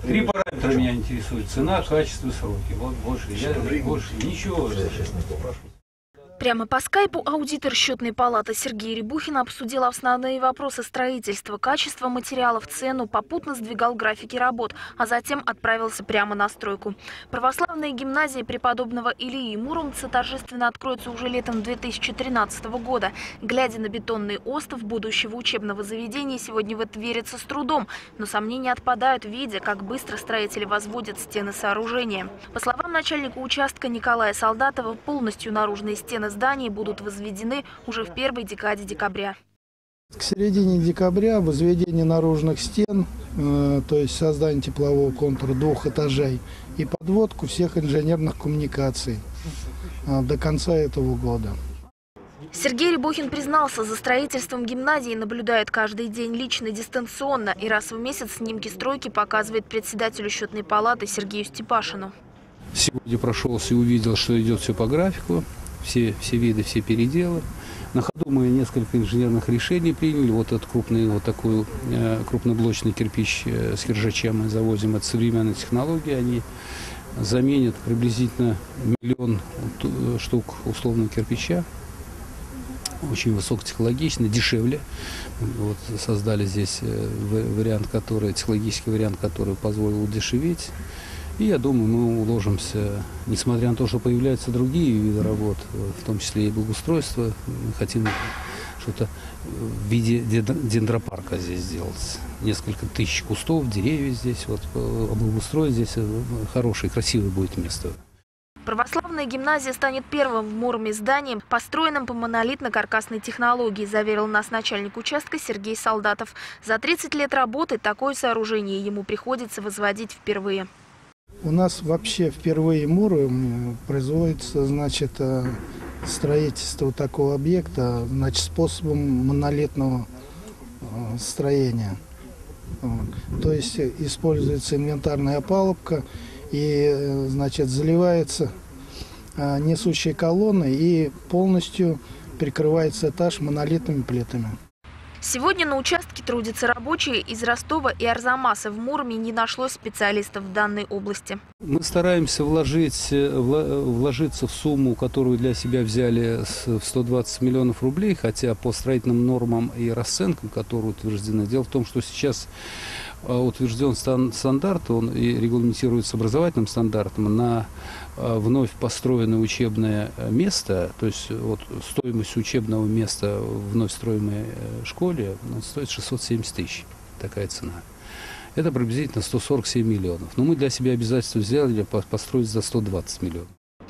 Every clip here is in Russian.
Три параметра меня интересуют. Цена, качество, сроки. Вот больше, я, больше ничего. Прямо по скайпу аудитор счетной палаты Сергей Рябухин обсудил основные вопросы строительства, качества материалов, цену, попутно сдвигал графики работ, а затем отправился прямо на стройку. Православная гимназия преподобного Илии Муромца торжественно откроется уже летом 2013 года. Глядя на бетонный остров будущего учебного заведения, сегодня в это верится с трудом, но сомнения отпадают, видя, как быстро строители возводят стены сооружения. По словам начальника участка Николая Солдатова, полностью наружные стены зданий будут возведены уже в первой декаде декабря. К середине декабря возведение наружных стен, э, то есть создание теплового контура двух этажей и подводку всех инженерных коммуникаций э, до конца этого года. Сергей Рябухин признался, за строительством гимназии наблюдает каждый день лично дистанционно и раз в месяц снимки стройки показывает председателю счетной палаты Сергею Степашину. Сегодня прошелся и увидел, что идет все по графику все, все виды, все переделы. На ходу мы несколько инженерных решений приняли. Вот этот крупный, вот такой э, крупноблочный кирпич э, с киржача мы завозим. Это современные технологии. Они заменят приблизительно миллион э, штук условного кирпича. Очень высокотехнологично, дешевле. Вот создали здесь э, вариант, который, технологический вариант, который позволил удешеветь. И я думаю, мы уложимся, несмотря на то, что появляются другие виды работ, в том числе и благоустройство, мы хотим что-то в виде дендропарка здесь сделать. Несколько тысяч кустов, деревьев здесь, вот, облагоустроить здесь э, хорошее, красивое будет место. Православная гимназия станет первым в Муроме зданием, построенным по монолитно-каркасной технологии, заверил нас начальник участка Сергей Солдатов. За 30 лет работы такое сооружение ему приходится возводить впервые. У нас вообще впервые Муром производится, значит, э, строительство такого объекта, значит, способом монолитного э, строения. То есть используется инвентарная опалубка и, э, значит, заливается несущие колонны и полностью прикрывается этаж монолитными плитами. Сегодня на участке трудятся рабочие из Ростова и Арзамаса. В Муроме не нашлось специалистов в данной области. Мы стараемся вложить, э, вложиться в сумму, которую для себя взяли в 120 миллионов рублей, хотя по строительным нормам и расценкам, которые утверждены. Дело в том, что сейчас э, утвержден стандарт, он и регламентируется образовательным стандартом на э, вновь построенное учебное место, то есть вот стоимость учебного места в вновь строимой школе ну, стоит 670 тысяч, такая цена это приблизительно 147 миллионов. Но мы для себя обязательство взяли построить за 120 миллионов.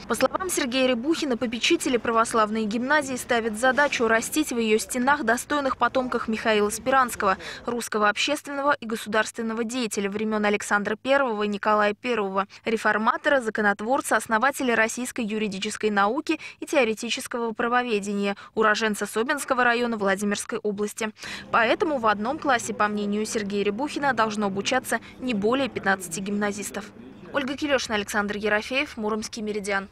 По словам Сергея Рябухина, попечители православной гимназии ставят задачу растить в ее стенах достойных потомков Михаила Спиранского, русского общественного и государственного деятеля времен Александра I и Николая I, реформатора, законотворца, основателя российской юридической науки и теоретического правоведения, уроженца Собинского района Владимирской области. Поэтому в одном классе, по мнению Сергея Рябухина, должно обучаться не более 15 гимназистов. Ольга Килешина, Александр Ерофеев, Муромский меридиан.